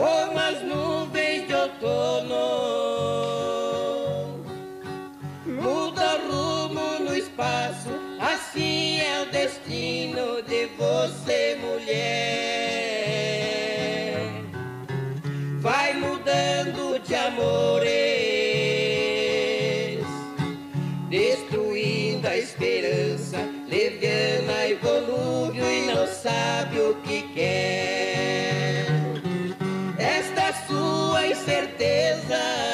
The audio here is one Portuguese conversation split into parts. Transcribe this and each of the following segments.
como as nuvens de outono. Muda rumo no espaço, assim é o destino de você, mulher. Vai mudando de amores, destruindo a esperança, leviana e volúvel e não sábio. certeza.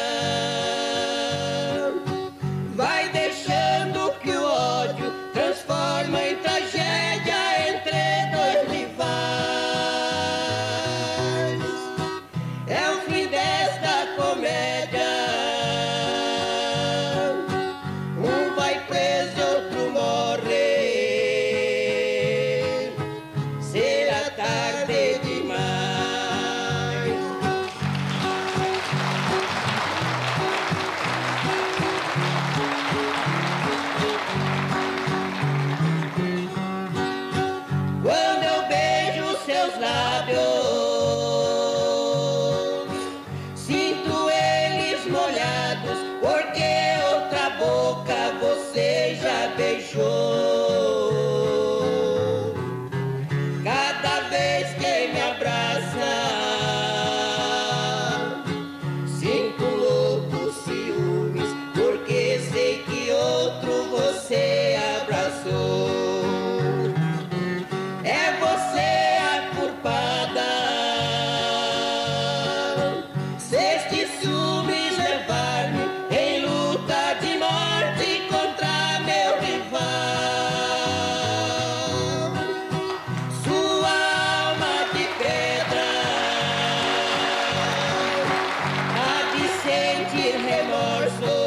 lábios. mercy.